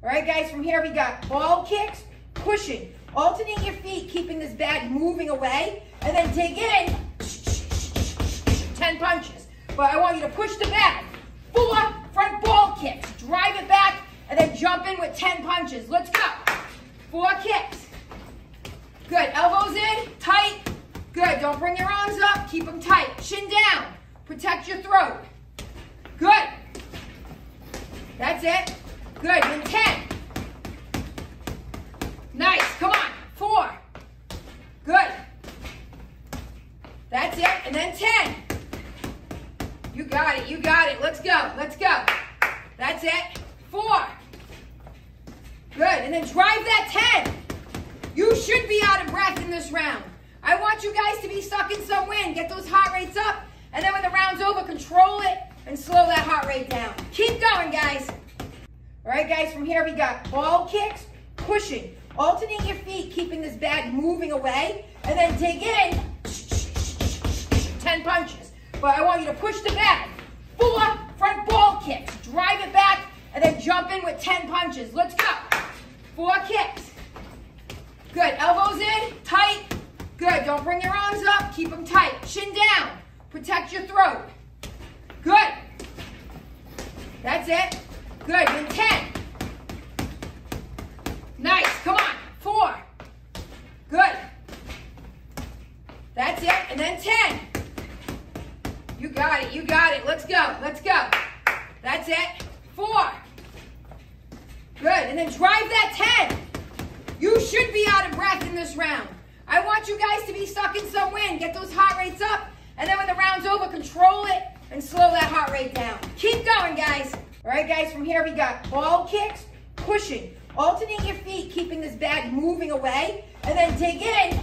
All right, guys, from here we got ball kicks, pushing. Alternate your feet, keeping this bag moving away, and then dig in, 10 punches. But I want you to push the bag. Four front ball kicks, drive it back, and then jump in with 10 punches. Let's go. Four kicks. Good, elbows in, tight. Good, don't bring your arms up, keep them tight. Chin down, protect your throat. Good. That's it. Good, in 10. Nice, come on, four. Good. That's it, and then 10. You got it, you got it. Let's go, let's go. That's it, four. Good, and then drive that 10. You should be out of breath in this round. I want you guys to be sucking some wind. Get those heart rates up. And then when the round's over, control it and slow that heart rate down. Keep going, guys. All right, guys, from here we got ball kicks, pushing. alternating your feet, keeping this bag moving away. And then dig in, 10 punches. But I want you to push the bag. Four front ball kicks. Drive it back and then jump in with 10 punches. Let's go. Four kicks. Good. Elbows in, tight. Good. Don't bring your arms up. Keep them tight. Chin down. Protect your throat. Good. That's it. Good. In 10. Nice. Come on. Four. Good. That's it. And then 10. You got it. You got it. Let's go. Let's go. That's it. Four. Good. And then drive that 10. You should be out of breath in this round. I want you guys to be sucking some wind. Get those heart rates up. And then when the round's over, control it and slow that heart rate down. Keep going, guys. All right, guys, from here we got ball kicks, pushing. Alternate your feet, keeping this bag moving away. And then dig in,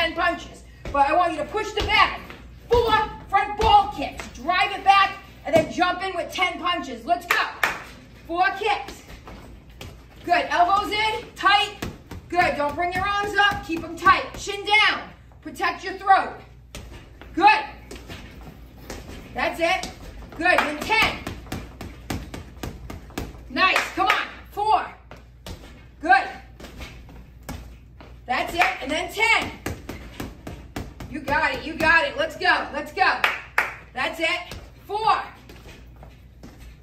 10 punches. But I want you to push the bag. Four front ball kicks. Drive it back and then jump in with 10 punches. Let's go. Four kicks. Good. Elbows in, tight. Good. Don't bring your arms up. Keep them tight. Chin down. Protect your throat. Good. That's it. Good. In 10. Nice. Come on. Four. Good. That's it. And then 10. You got it. You got it. Let's go. Let's go. That's it. Four.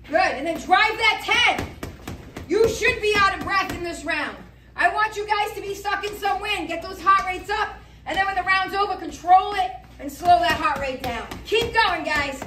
Good. And then drive that 10. You should be out of breath in this round. I want you guys to be sucking some wind. Get those heart rates up. And then when the round's over, control it and slow that heart rate down. Keep going, guys.